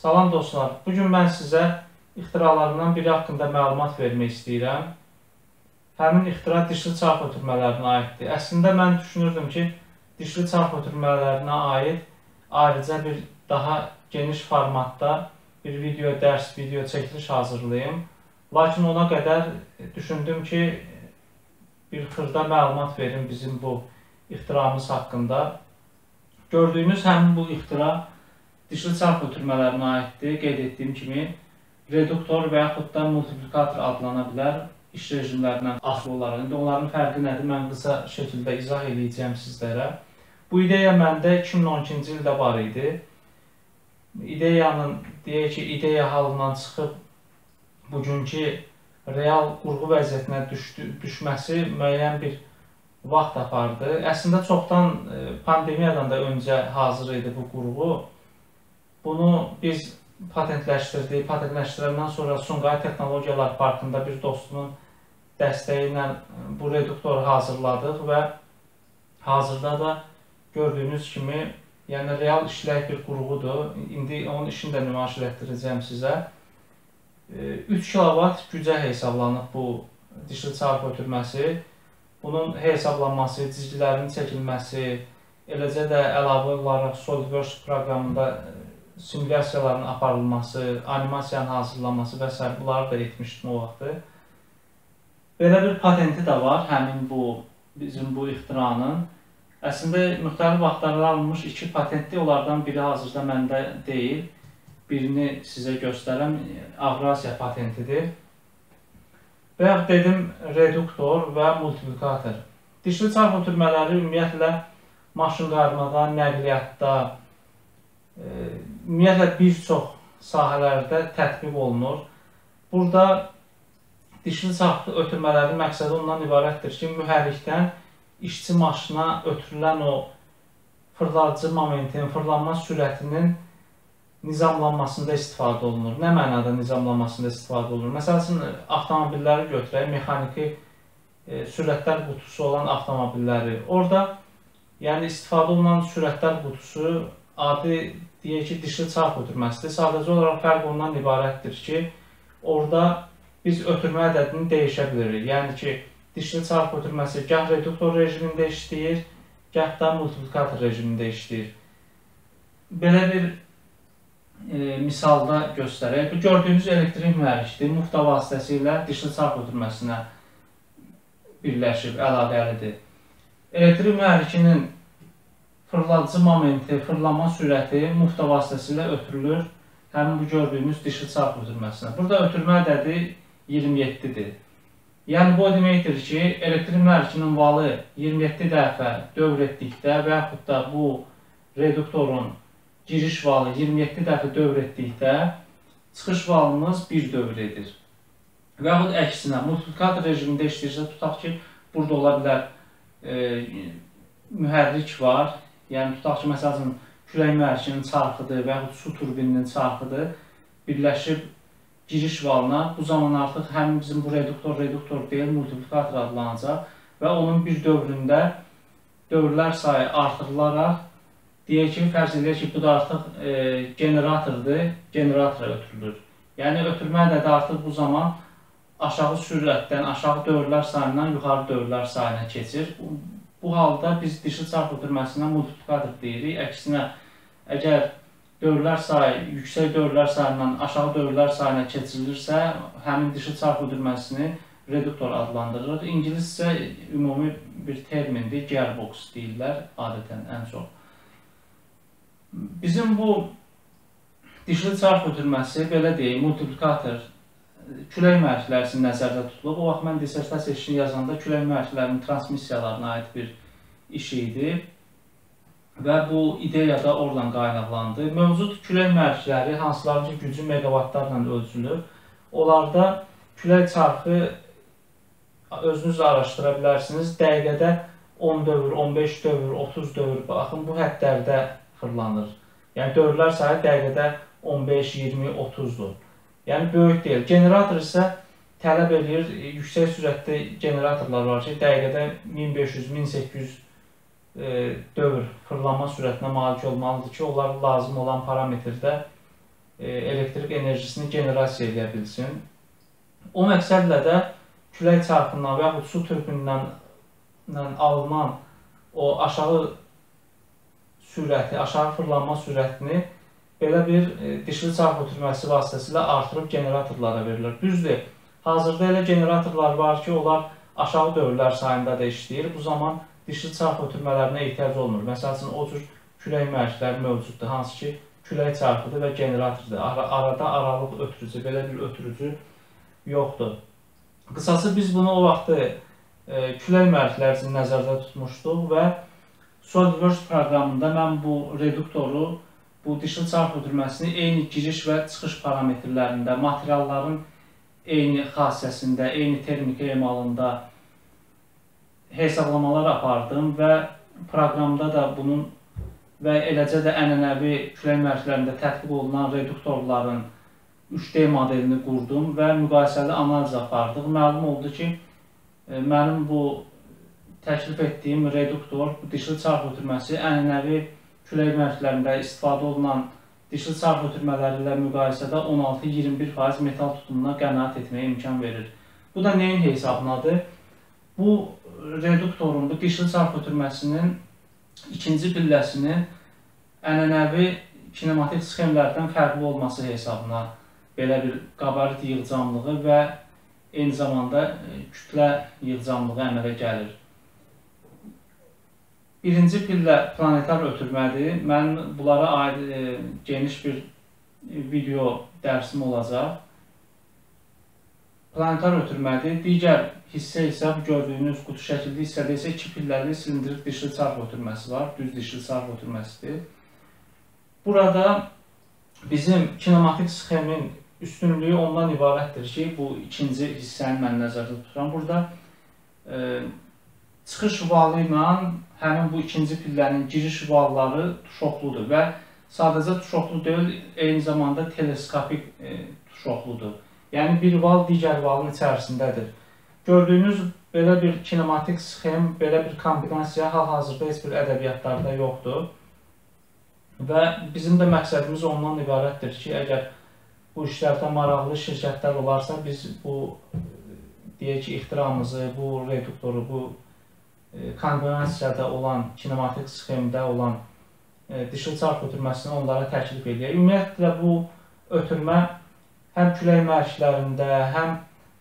Salam dostlar. Bu gün mən sizə ixtiralarından biri haqqında məlumat vermək istəyirəm. Həmin ixtira dişli çarx ötürmələrinə aiddir. Əslində mən düşünürdüm ki, dişli çarx ötürmələrinə aid ayrıca bir daha geniş formatda bir video dərs, video çəkiliş hazırlayım. Lakin ona qədər düşündüm ki, bir xırda məlumat verim bizim bu ixtiramız haqqında. Gördüyünüz həmin bu ixtira dişli çarx ötürmələrinə aiddir. Qeyd etdiyim kimi reduktor və yaxud da multiplikator adlana bilər iş rejimlərindən asılı olaraq. İndi onların fərqi nədir? Mən qısa şəkildə izah edəcəyəm sizlərə. Bu ideya məndə 2012-ci ildə var idi. İdeyanın, deyək ki, ideya halından çıxıb bugünkü real qurğu vəziyyətinə düşdü, düşməsi müəyyən bir vaxt apardı. Əslində çoxdan e, pandemiyadan da öncə hazır idi bu qurğu. Bunu biz patentləşdirdik. Patentləşdirəndən sonra Sumqayıt Texnologiyalar Parkında bir dostumun dəstəyi ilə bu reduktoru hazırladıq və hazırda da gördüyünüz kimi, yəni real işlək bir qurğudur. İndi onun işini də nümayiş etdirəcəm sizə. 3 kilovat gücə hesablanıb bu dişli çarx ötürməsi. Bunun hesablanması, cizgilərin çəkilməsi, eləcə də əlavə olaraq SolidWorks proqramında simulyasiyaların aparılması, animasiyanın hazırlanması və s. bunları da etmişdim o vaxtı. Belə bir patenti də var həmin bu bizim bu ixtiranın. Əslində müxtəlif vaxtlarda alınmış iki patentli, onlardan biri hazırda məndə deyil. Birini sizə göstərəm, Avrasiya patentidir. Və dedim reduktor və multiplikator. Dişli çarx ötürmələri ümumiyyətlə maşın qarmada, nəqliyyatda, ümumiyyətlə bir çox sahələrdə tətbiq olunur. Burada dişli çarx ötürmələrin məqsədi ondan ibarətdir ki, mühərrikdən işçi maşına ötürülən o fırladıcı momentin, fırlanma sürətinin nizamlanmasında istifadə olunur. Nə mənada nizamlanmasında istifadə olunur? Məsəl üçün, avtomobilləri götürək, mexaniki e, sürətlər qutusu olan avtomobilləri. Orada yəni istifadə olunan sürətlər qutusu adi deyək ki, dişli çarx ötürməsidir. Sadəcə olaraq fərq ondan ibarətdir ki, orada biz ötürmə ədədini dəyişə bilirik. Yəni ki, dişli çarx ötürməsi gah reduktor rejimində işləyir, gah da multiplikator rejimində işləyir. Belə bir e, misalda göstərək. Bu gördüyünüz elektrik mühərrikdir. Mufta vasitəsilə dişli çarx ötürməsinə birləşib, əlaqəlidir. Elektrik mühərrikinin fırladıcı momenti, fırlama sürəti mufta vasitəsilə ötürülür həmin bu gördüyünüz dişli çarx ötürməsinə. Burada ötürmə ədədi 27-dir. Yəni bu deməkdir ki, elektrik mühərrikinin valı 27 dəfə dövr etdikdə və yaxud da bu reduktorun giriş valı 27 dəfə dövr etdikdə çıxış valımız bir dövr edir. Və yaxud əksinə, multiplikator rejimində işləyirsə, tutaq ki, burada ola bilər e, mühərrik var, Yəni tutaq ki, məsələn, külək mühərrikinin çarxıdır və yaxud su turbininin çarxıdır, birləşib giriş valına. Bu zaman artıq həmin bizim bu reduktor reduktor deyil, multiplikator adlanacaq və onun bir dövründə dövrlər sayı artırılaraq deyək ki, fərz edək ki, bu da artıq e, generatordur, generatora ötürülür. Yəni ötürmə ədədi artıq bu zaman aşağı sürətdən, aşağı dövrlər sayından yuxarı dövrlər sayına keçir. Bu halda biz dişli çarx ötürməsinə multiplikator deyirik. Əksinə, əgər dövrlər sayı yüksək dövrlər sayından aşağı dövrlər sayına keçirilirsə, həmin dişli çarx ötürməsini reduktor adlandırılır. İngiliscə ümumi bir termindir, gearbox deyirlər adətən ən çox. Bizim bu dişli çarx ötürməsi, belə deyək, multiplikator külək mühərrikləri nəzərdə tutulub. O vaxt mən dissertasiya işini yazanda külək mühərriklərinin transmissiyalarına aid bir iş idi və bu ideya da oradan qaynaqlandı. Mövcud külək mühərrikləri hansıların ki, gücü meqavatlarla ölçülür. Onlarda külək çarxı özünüz araşdıra bilərsiniz. Dəqiqədə 10 dövr, 15 dövr, 30 dövr, baxın bu hədlərdə fırlanır. Yəni dövrlər sayı dəqiqədə 15, 20, 30-dur. Yəni böyük deyil. Generator isə tələb edir, e, yüksək sürətli generatorlar var ki, dəqiqədə 1500-1800 e, dövr fırlanma sürətinə malik olmalıdır ki, onlar lazım olan parametrdə elektrik enerjisini generasiya edə bilsin. O məqsədlə də külək çarxından və yaxud su türbinindən alınan o aşağı sürəti, aşağı fırlanma sürətini belə bir e, dişli çarx ötürməsi vasitəsilə artırıb generatorlara verilir. Düzdür, hazırda elə generatorlar var ki, onlar aşağı dövrlər sayında da işləyir. Bu zaman dişli çarx ötürmələrinə ehtiyac olmur. Məsəl üçün, o cür külək mərkləri mövcuddur, hansı ki, külək çarxıdır və generatordur. Ara arada aralıq ötürücü, belə bir ötürücü yoxdur. Qısası biz bunu o vaxtı e, külək mərkləri üçün nəzərdə tutmuşduq və SolidWorks proqramında mən bu reduktoru, bu dişli çarx ötürməsini eyni giriş və çıxış parametrlərində, materialların eyni xassəsində, eyni termika emalında hesablamalar apardım və proqramda da bunun və eləcə də ənənəvi külək mərklərində tətbiq olunan reduktorların 3D modelini qurdum və müqayisəli analiz apardıq. Məlum oldu ki, e, mənim bu təklif etdiyim reduktor, dişli çarx ötürməsi ənənəvi külək mərklərində istifadə olunan dişli çarx ötürmələri ilə müqayisədə 16-21% metal tutumuna qənaət etməyə imkan verir. Bu da nəyin hesabınadır? Bu reduktorun, bu dişli çarx ötürməsinin ikinci pilləsinin ənənəvi kinematik sxemlərdən fərqli olması hesabına belə bir qabarit yığcamlığı və eyni zamanda kütlə yığcamlığı əmələ gəlir. Birinci pillə planetar ötürmədir. Mənim bunlara aid e, geniş bir video dərsim olacaq. Planetar ötürmədir. Digər hissə isə gördüyünüz qutu şəkilli hissədə isə iki pilləli silindrik dişli çarx ötürməsi var. Düz dişli çarx ötürməsidir. Burada bizim kinematik sxemin üstünlüyü ondan ibarətdir ki, bu ikinci hissəni mən nəzərdə tuturam. Burada e, çıxış valı ilə həmin bu ikinci pillənin giriş valları tuşoqludur və sadəcə tuşoqlu deyil, eyni zamanda teleskopik e, tuşoqludur. Yəni bir val digər valın içərisindədir. Gördüyünüz belə bir kinematik sxem, belə bir kombinasiya hal-hazırda heç bir ədəbiyyatlarda yoxdur. Və bizim də məqsədimiz ondan ibarətdir ki, əgər bu işlərdə maraqlı şirkətlər olarsa, biz bu deyək ki, ixtiramızı, bu reduktoru, bu e, kombinasiyada olan, kinematik sxemdə olan e, dişli çarx ötürməsini onlara təklif edək. Ümumiyyətlə bu ötürmə həm külək mərklərində, həm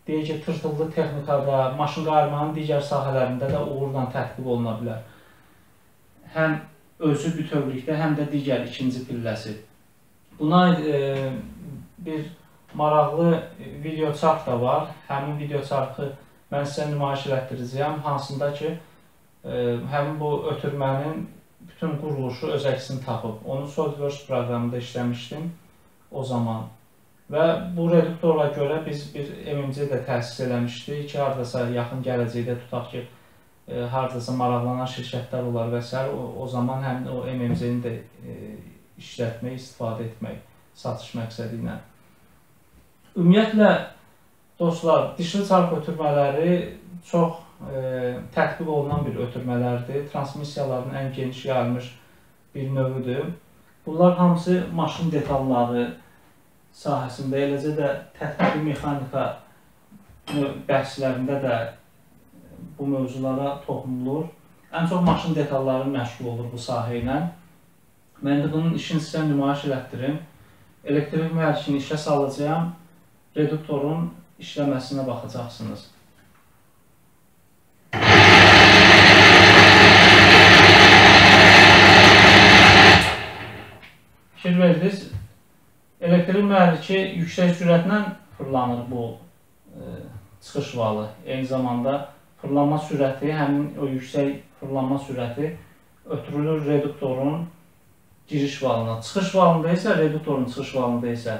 deyək ki, tırtıllı texnikada, maşın qayırmanın digər sahələrində də uğurla tətbiq oluna bilər. Həm özü bütövlükdə, həm də digər ikinci pilləsi. Buna e, bir maraqlı video çarx da var. Həmin video çarxı mən sizə nümayiş elətdirəcəyəm, hansında ki, həmin bu ötürmənin bütün quruluşu öz əksini tapıb. Onu SolidWorks proqramında işləmişdim o zaman. Və bu reduktorla görə biz bir MMC də təsis eləmişdik ki, hardasa yaxın gələcəkdə tutaq ki, e, hardasa maraqlanan şirkətlər olar və s. O, o zaman həm o MMC-ni də e, işlətmək, istifadə etmək satış məqsədi ilə. Ümumiyyətlə dostlar, dişli çarx ötürmələri çox tətbiq olunan bir ötürmələrdir. Transmissiyaların ən geniş yayılmış bir növüdür. Bunlar hamısı maşın detalları sahəsində, eləcə də tətbiqi mexanika bəhslərində də bu mövzulara toxunulur. Ən çox maşın detalları məşğul olur bu sahə ilə. Mən də bunun işini sizə nümayiş elətdirim elektrik mühərrikini işə salacağam, reduktorun işləməsinə baxacaqsınız. Verdiniz, elektrik mühərriki yüksək sürətlə fırlanır bu e, çıxış valı. Eyni zamanda fırlanma sürəti, həmin o yüksək fırlanma sürəti ötürülür reduktorun giriş valına. Çıxış valında isə, reduktorun çıxış valında isə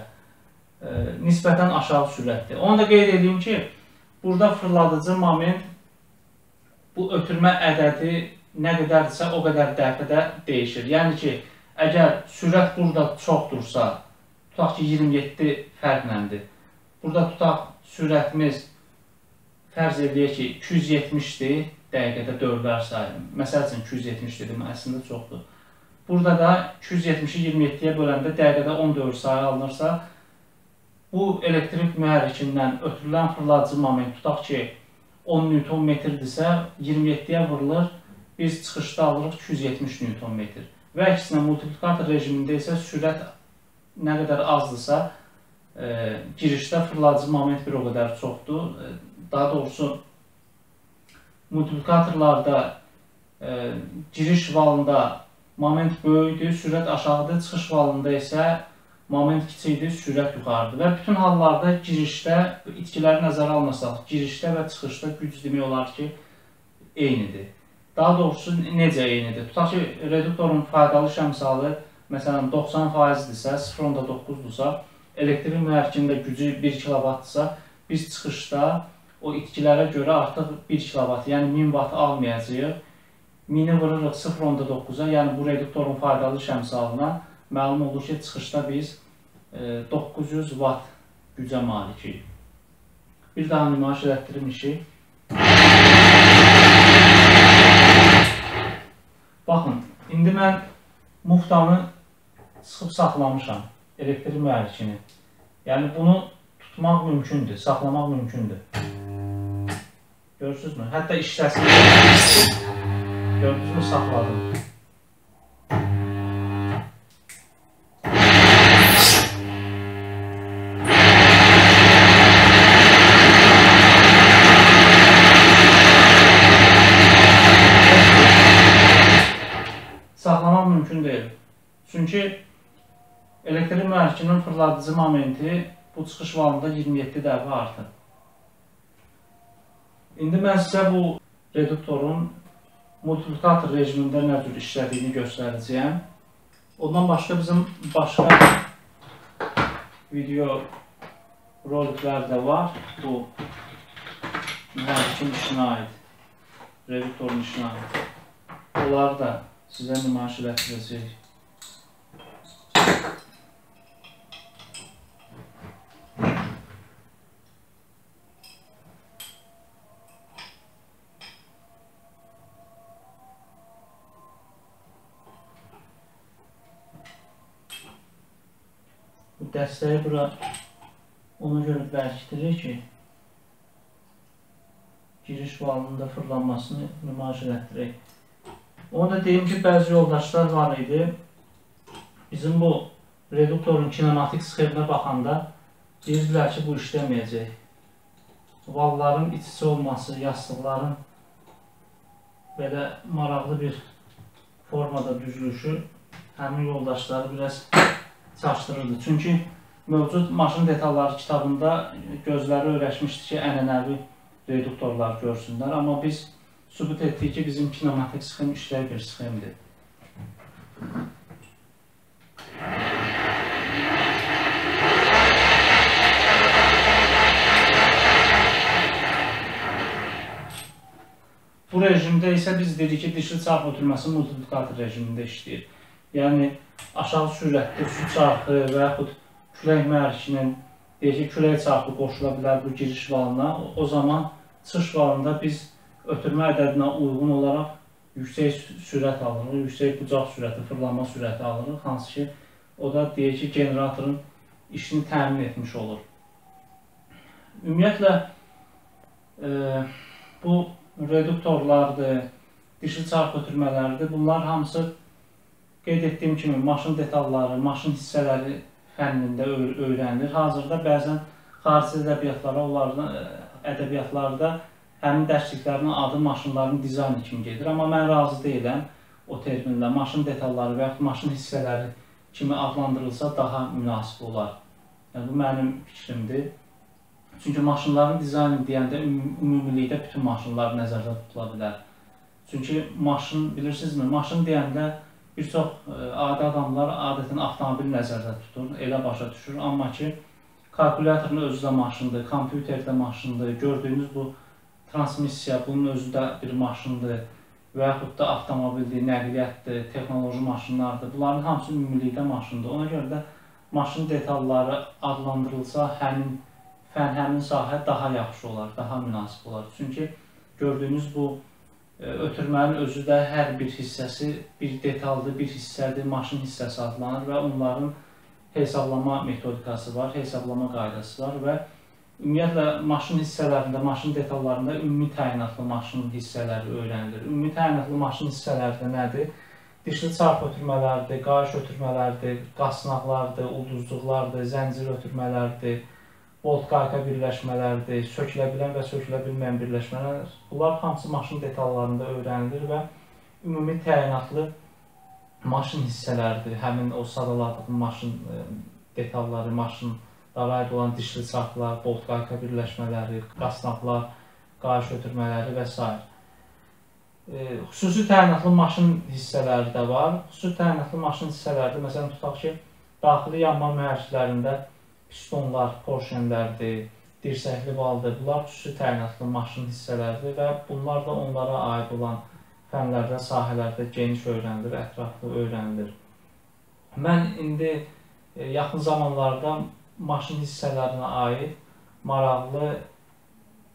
e, nisbətən aşağı sürətdir. Onu da qeyd edeyim ki, burada fırladıcı moment bu ötürmə ədədi nə qədərdirsə, o qədər dəfədə dəyişir. Yəni ki, əgər sürət burada çoxdursa, tutaq ki, 27 fərqləndir. Burada tutaq sürətimiz fərz edək ki, 270-dir, dəqiqədə dövrlər sayı. Məsəl üçün 270 dedim, əslində çoxdur Burada da 270-i 27-yə böləndə dəqiqədə 10 dövr sayı alınırsa, bu elektrik mühərrikindən ötürülən fırladıcı moment tutaq ki, 10 Nm-dirsə, 27-yə vurulur, biz çıxışda alırıq 270 Nm. Və əksinə multiplikator rejimində isə sürət nə qədər azdırsa, e, girişdə fırladıcı moment bir o qədər çoxdur. E, daha doğrusu multiplikatorlarda e, giriş valında moment böyükdür, sürət aşağıdır, çıxış valında isə moment kiçikdir, sürət yuxarıdır. Və bütün hallarda girişdə itkiləri nəzərə almasaq, girişdə və çıxışda güc demək olar ki, eynidir. Daha doğrusu necə eynidir? Tutaq ki, reduktorun faydalı şəmsalı məsələn 90%dirsə, 0.9-dursa, elektrik mühərrikində gücü 1 kW-dırsa, biz çıxışda o itkilərə görə artıq 1 kW, yəni 1000 vat almayacağıq. 1000-i vururuq 0.9-a, yəni bu reduktorun faydalı şəmsalına məlum olur ki, çıxışda biz e, 900 vat gücə malikik. Bir daha nümayiş elətdirim Baxın, indi mən muftanı sıxıb saxlamışam, elektrik mühərrikini. Yəni bunu tutmaq mümkündür, saxlamaq mümkündür. Görürsünüzmü? Hətta işləsini gördünüzmü saxladım. Mühərrikinin fırladıcı momenti bu çıxış valında 27 dəfə artır. İndi mən sizə bu reduktorun multiplikator rejimində nə cür işlədiyini göstərəcəyəm. Ondan başqa bizim başqa video roliklər də var. Bu mühərrikin işinə aid, reduktorun işinə aid. Onları da sizə nümayiş elətdirəcəyik. Dəstəyi bura ona görə bərkdirir ki, giriş valında fırlanmasını nümayiş elətdirək. Onu da deyim ki, bəzi yoldaşlar var idi. Bizim bu reduktorun kinematik sxeminə baxanda deyirdilər ki, bu işləməyəcək. Valların iç-içi olması, yastıqların belə maraqlı bir formada düzülüşü həmin yoldaşları biraz çaşdırırdı. Çünki mövcud maşın detalları kitabında gözləri öyrəşmişdi ki, ənənəvi reduktorlar görsünlər. Amma biz sübut etdik ki, bizim kinematik sxem işləyə bir sxemdir. Bu rejimdə isə biz dedik ki, dişli çarx ötürməsi multiplikator rejimində işləyir. Yəni, aşağı sürətli su çarxı və yaxud külək mühərrikinin deyək ki, külək çarxı qoşula bilər bu giriş valına. O zaman çıxış valında biz ötürmə ədədinə uyğun olaraq yüksək sürət alırıq, yüksək bucaq sürəti, fırlanma sürəti alırıq, hansı ki, o da deyək ki, generatorun işini təmin etmiş olur. Ümumiyyətlə, e, bu reduktorlardır, dişli çarx ötürmələridir. Bunlar hamısı qeyd etdiyim kimi maşın detalları, maşın hissələri fənnində öyrənilir. Hazırda bəzən xarici ədəbiyyatlara, onların e, ədəbiyyatlarda həmin dərsliklərin adı maşınların dizaynı kimi gedir. Amma mən razı deyiləm o terminlə. Maşın detalları və yaxud maşın hissələri kimi adlandırılsa daha münasib olar. Yəni, bu mənim fikrimdir. Çünki maşınların dizaynı deyəndə ümumilikdə bütün maşınlar nəzərdə tutula bilər. Çünki maşın, bilirsinizmi, maşın deyəndə Bir çox e, adi adamlar adətən avtomobil nəzərdə tutur, elə başa düşür. Amma ki, kalkulyatorun özü də maşındır, kompüter də maşındır, gördüyünüz bu transmissiya bunun özü də bir maşındır və yaxud da avtomobildir, nəqliyyatdır, texnoloji maşınlardır. Bunların hamısı ümumilikdə maşındır. Ona görə də maşın detalları adlandırılsa, həmin fən, həmin sahə daha yaxşı olar, daha münasib olar. Çünki gördüyünüz bu ötürmənin özü də hər bir hissəsi bir detaldır, bir hissədir, maşın hissəsi adlanır və onların hesablama metodikası var, hesablama qaydası var və ümumiyyətlə maşın hissələrində, maşın detallarında ümumi təyinatlı maşın hissələri öyrənilir. Ümumi təyinatlı maşın hissələri də nədir? Dişli çarx ötürmələrdir, qayış ötürmələrdir, qasnaqlardır, ulduzluqlardır, zəncir ötürmələrdir, bolt qayka birləşmələrdir, sökülə bilən və sökülə bilməyən birləşmələr. Bunlar hamısı maşın detallarında öyrənilir və ümumi təyinatlı maşın hissələridir. Həmin o sadaladığım maşın e, detalları, maşınlara aid olan dişli çarxlar, bolt qayka birləşmələri, qasnaqlar, qayış ötürmələri və s. E, xüsusi təyinatlı maşın hissələri də var. Xüsusi təyinatlı maşın hissələrdə məsələn tutaq ki, daxili yanma mühərriklərində pistonlar, porşenlərdir, dirsəkli baldır. Bunlar xüsusi təyinatlı maşın hissələridir və bunlar da onlara aid olan fənlərdə, sahələrdə geniş öyrənilir, ətraflı öyrənilir. Mən indi e, yaxın zamanlarda maşın hissələrinə aid maraqlı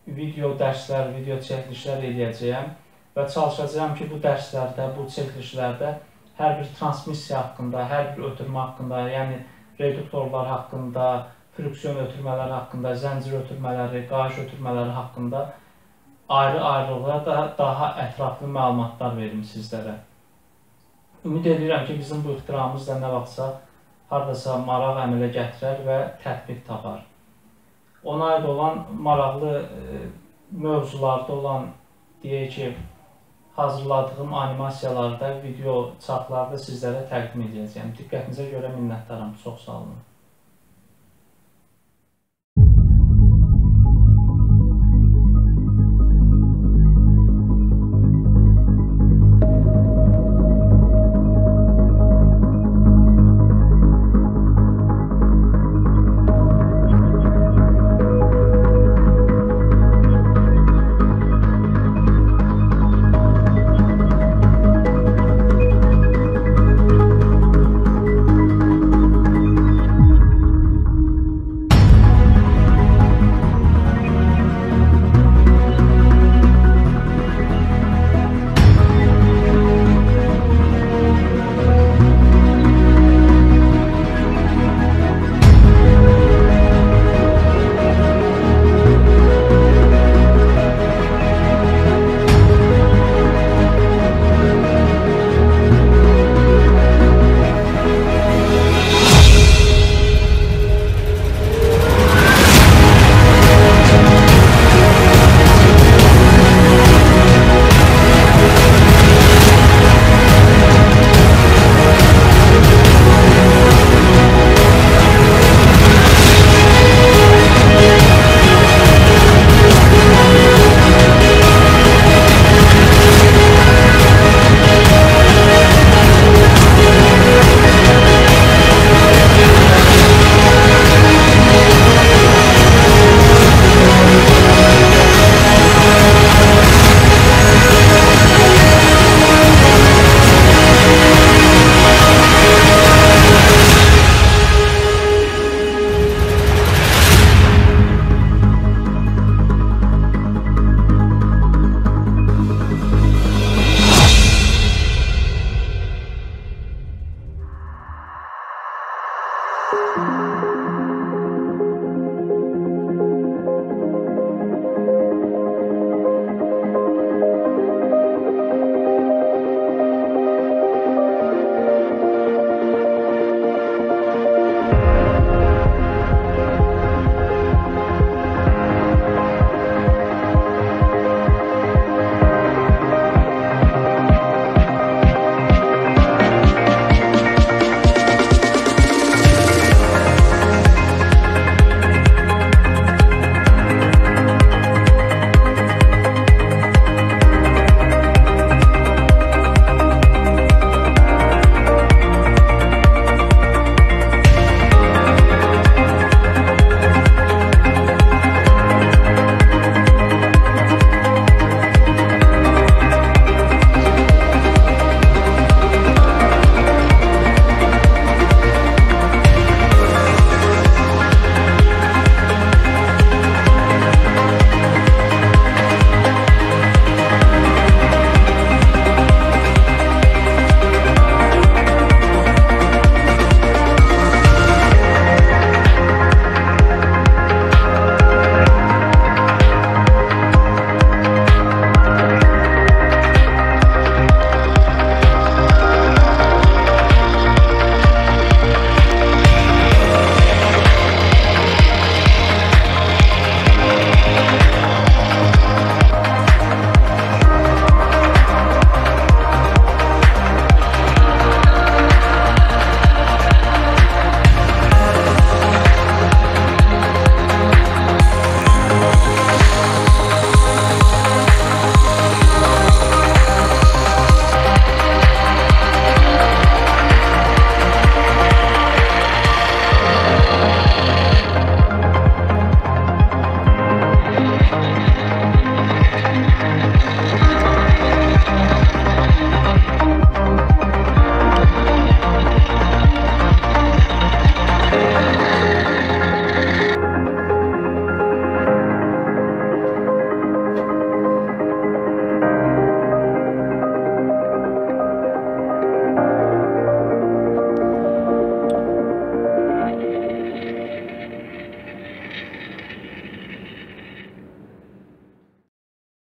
video dərslər, video çəkilişlər eləyəcəyəm və çalışacağam ki, bu dərslərdə, bu çəkilişlərdə hər bir transmissiya haqqında, hər bir ötürmə haqqında, yəni reduktorlar haqqında, friksiyon ötürmələri haqqında, zəncir ötürmələri, qayış ötürmələri haqqında ayrı-ayrılığa da daha ətraflı məlumatlar verim sizlərə. Ümid edirəm ki, bizim bu ixtiramız da nə vaxtsa hardasa maraq əmələ gətirər və tətbiq tapar. Ona aid olan maraqlı e, mövzularda olan deyək ki, hazırladığım animasiyalarda, video çaplarda sizlərə təqdim edəcəyəm. Diqqətinizə görə minnətdaram. Çox sağ olun.